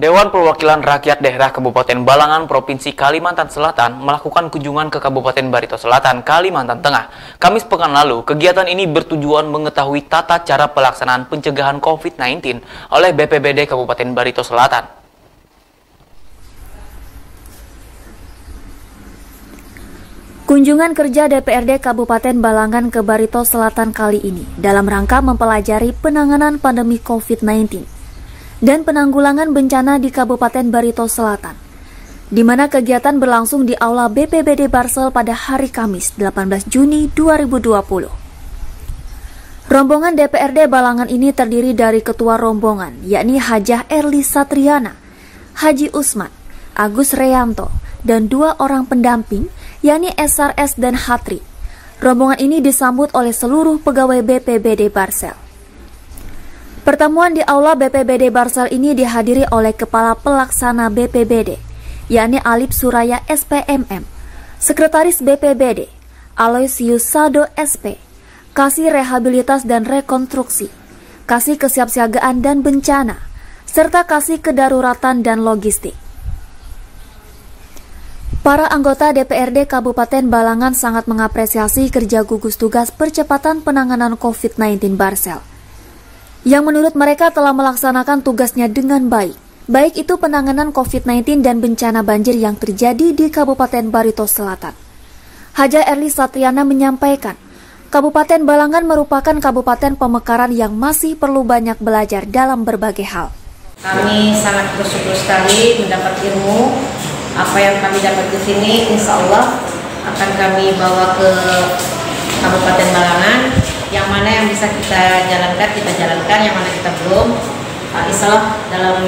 Dewan Perwakilan Rakyat Daerah Kabupaten Balangan Provinsi Kalimantan Selatan melakukan kunjungan ke Kabupaten Barito Selatan, Kalimantan Tengah. Kamis pekan lalu, kegiatan ini bertujuan mengetahui tata cara pelaksanaan pencegahan COVID-19 oleh BPBD Kabupaten Barito Selatan. Kunjungan kerja DPRD Kabupaten Balangan ke Barito Selatan kali ini dalam rangka mempelajari penanganan pandemi COVID-19 dan penanggulangan bencana di Kabupaten Barito Selatan, di mana kegiatan berlangsung di Aula BPBD Barsel pada hari Kamis 18 Juni 2020. Rombongan DPRD Balangan ini terdiri dari ketua rombongan, yakni Hajah Erli Satriana, Haji Usman, Agus Reyanto, dan dua orang pendamping, yakni SRS dan Hatri. Rombongan ini disambut oleh seluruh pegawai BPBD Barsel. Pertemuan di Aula BPBD Barsel ini dihadiri oleh Kepala Pelaksana BPBD, yakni Alip Suraya SPMM, Sekretaris BPBD, Aloysius Sado SP, Kasih Rehabilitas dan Rekonstruksi, Kasih Kesiapsiagaan dan Bencana, serta Kasih Kedaruratan dan Logistik. Para anggota DPRD Kabupaten Balangan sangat mengapresiasi kerja gugus tugas percepatan penanganan COVID-19 Barsel yang menurut mereka telah melaksanakan tugasnya dengan baik, baik itu penanganan COVID-19 dan bencana banjir yang terjadi di Kabupaten Barito Selatan. Haja Erli Satriana menyampaikan, Kabupaten Balangan merupakan kabupaten pemekaran yang masih perlu banyak belajar dalam berbagai hal. Kami sangat bersyukur sekali mendapat ilmu apa yang kami dapat di sini, insya Allah akan kami bawa ke Kabupaten mana yang bisa kita jalankan kita jalankan yang mana kita belum. Uh, insya Allah dalam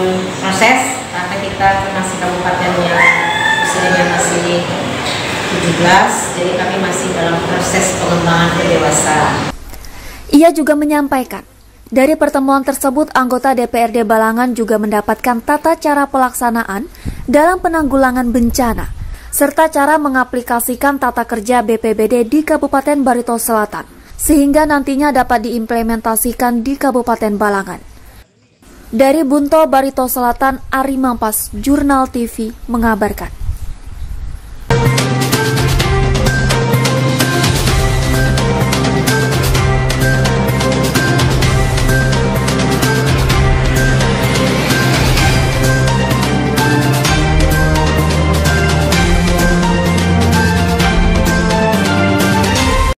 proses karena kita masih kabupaten yang usianya masih 17 jadi kami masih dalam proses pengembangan kedewasaan. Ia juga menyampaikan dari pertemuan tersebut, anggota DPRD Balangan juga mendapatkan tata cara pelaksanaan dalam penanggulangan bencana, serta cara mengaplikasikan tata kerja BPBD di Kabupaten Barito Selatan sehingga nantinya dapat diimplementasikan di Kabupaten Balangan. Dari Bunto Barito Selatan, Ari Mampas, Jurnal TV mengabarkan.